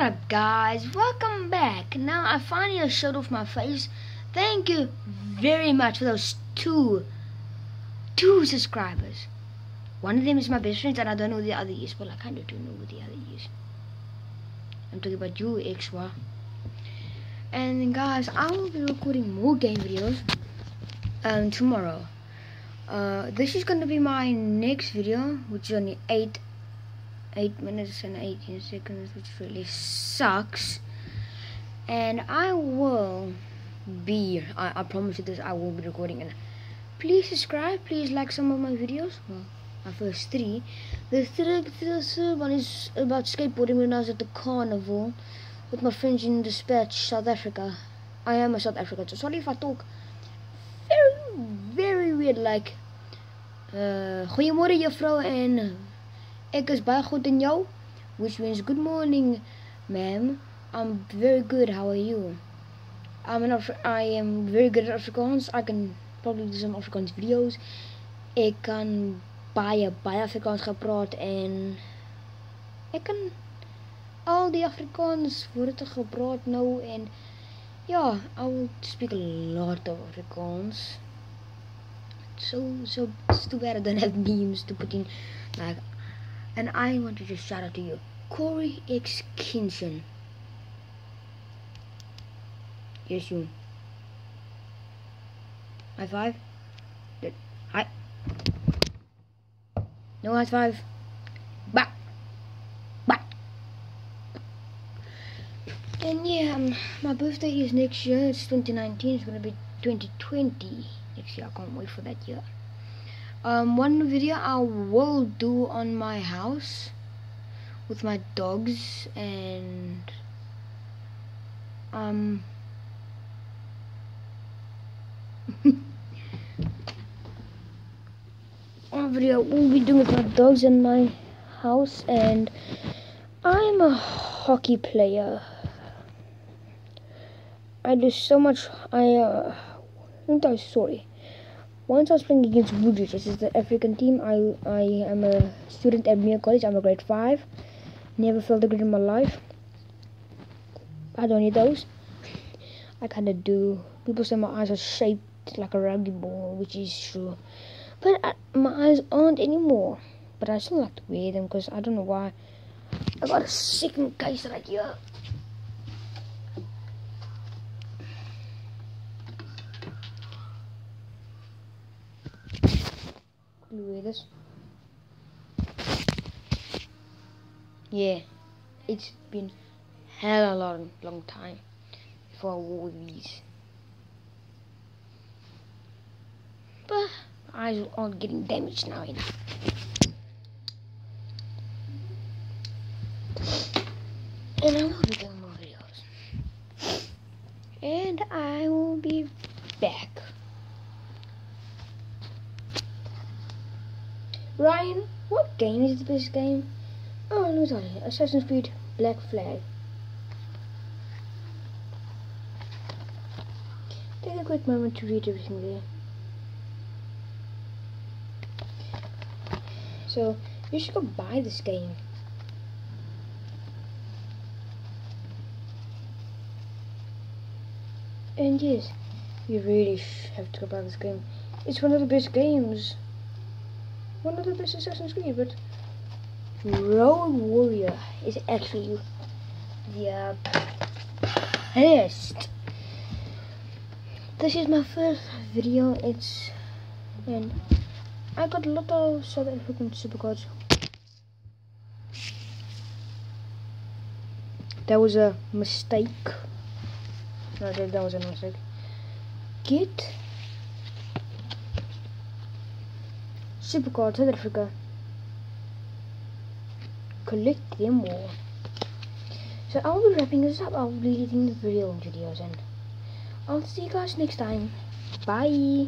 What up guys, welcome back. Now I finally showed off my face. Thank you very much for those two, two subscribers. One of them is my best friend and I don't know who the other is. Well, I kind of do know who the other is. I'm talking about you, Xwa. And guys, I will be recording more game videos um, tomorrow. Uh, this is going to be my next video, which is only 8 8 minutes and 18 seconds which really sucks. And I will be I, I promise you this I will be recording. And please subscribe please like some of my videos. Well my first three. The third, the third one is about skateboarding when I was at the carnival with my friends in Despatch South Africa. I am a South African so sorry if I talk very very weird like uh, goeiemorgen juffrouw en Ek is baie goed in jou. Which means good morning, ma'am. I'm very good. How are you? I'm an I am very good at Afrikaans. I can probably do some Afrikaans videos. Ek kan baie baie Afrikaans gepraat en ek kan al die Afrikaans woorde gepraat nou en ja, I will speak a lot of Afrikaans. So so it's too bad I don't have memes to put in like and I want to just shout out to you, Corey X Kinson. Yes, you. High five. Hi. No high five. Back. Back. And yeah, um, my birthday is next year. It's 2019. It's gonna be 2020 next year. I can't wait for that year um, one video I will do on my house with my dogs and um one video we'll be doing with my dogs in my house and I'm a hockey player. I do so much I uh I'm sorry once I was playing against Woodridge, this is the African team. I I am a student at Muir College. I'm a grade five. Never felt a grade in my life. I don't need those. I kind of do. People say my eyes are shaped like a rugby ball, which is true. But I, my eyes aren't anymore. But I still like to wear them because I don't know why. I got a second case right here. This. Yeah, it's been hell a long, long time before I wore these. But eyes aren't getting damaged now enough. And I will be doing more videos. And I will be back. Ryan, what game is this game? Oh, no, sorry. Assassin's Creed Black Flag. Take a quick moment to read everything there. So, you should go buy this game. And yes, you really have to go buy this game. It's one of the best games one of the best Assassin's Creed, but Road Warrior is actually the uh, best. This is my first video. It's and I got a lot of South African supercards. That was a mistake. No, that was a mistake. Get Supercard South Africa. Collect them all. So I'll be wrapping this up. I'll be leaving the real videos and I'll see you guys next time. Bye.